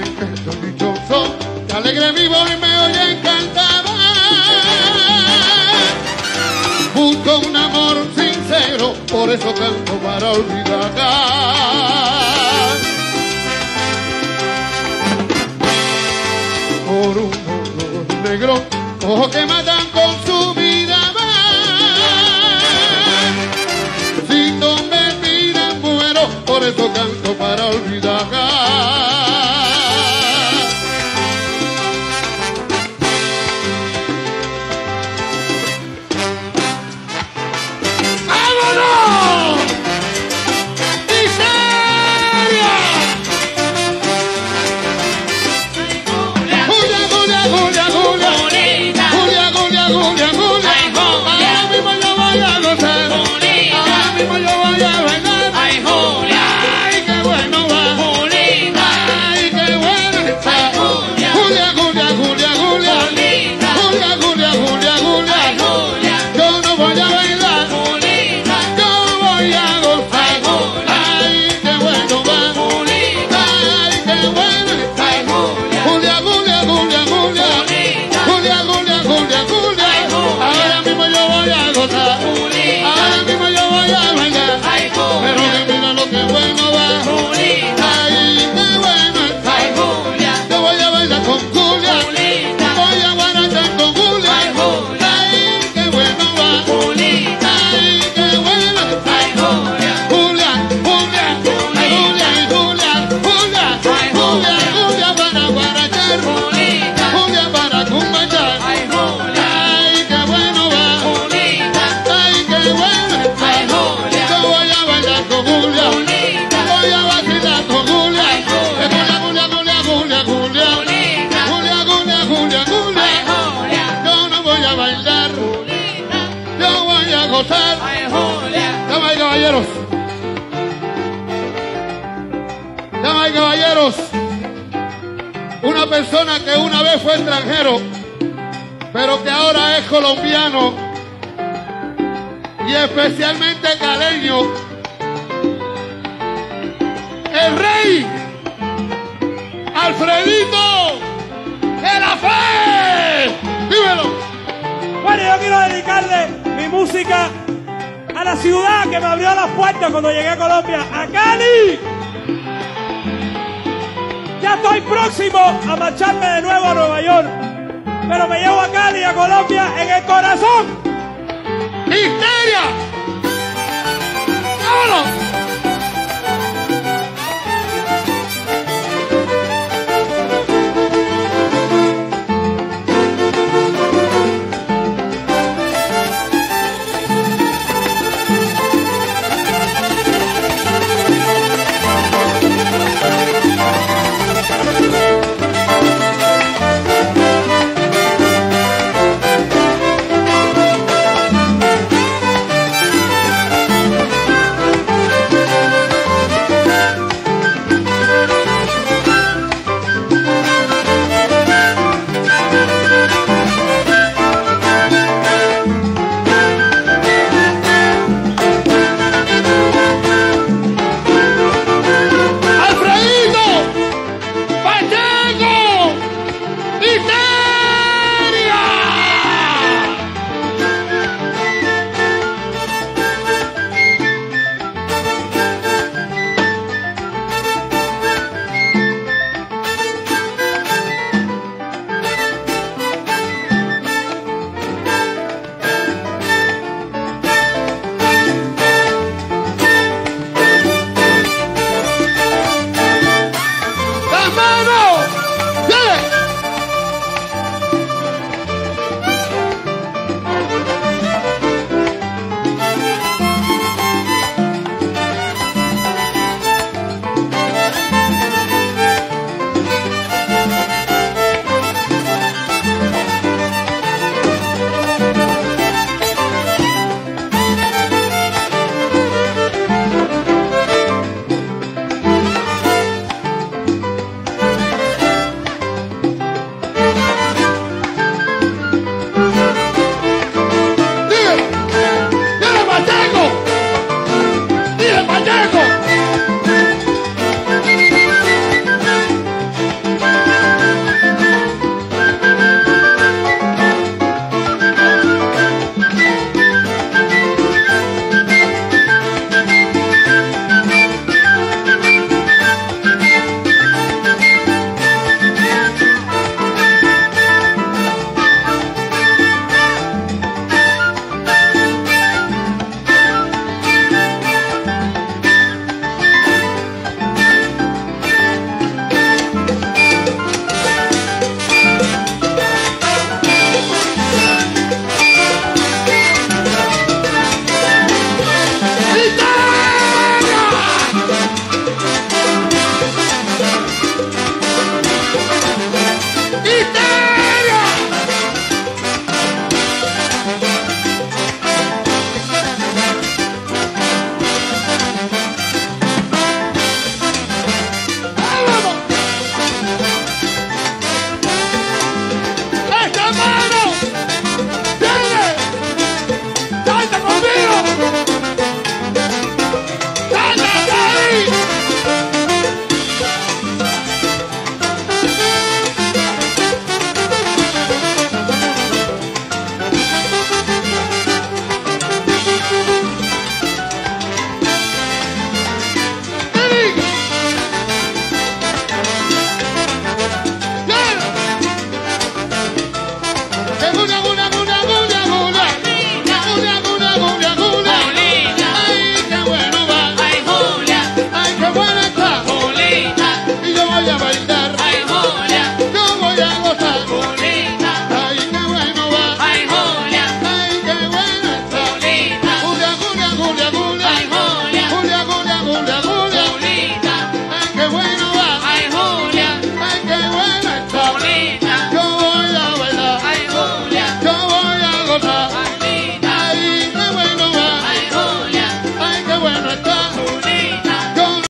que soy dichoso, que alegre vivo y me oyen cantar. Busco un amor sincero, por eso canto para olvidar. Por un ojos negro, ojos que matan con su vida. Si tú me miras muero, por eso canto para olvidar. Damas y caballeros. Una persona que una vez fue extranjero, pero que ahora es colombiano y especialmente caleño. El rey Alfredito de la fe. Dímelo. Bueno, yo quiero dedicarle mi música a la ciudad que me abrió las puertas cuando llegué a Colombia, a Cali. Estoy próximo a marcharme de nuevo a Nueva York, pero me llevo a Cali, a Colombia, en el corazón. ¡Histeria!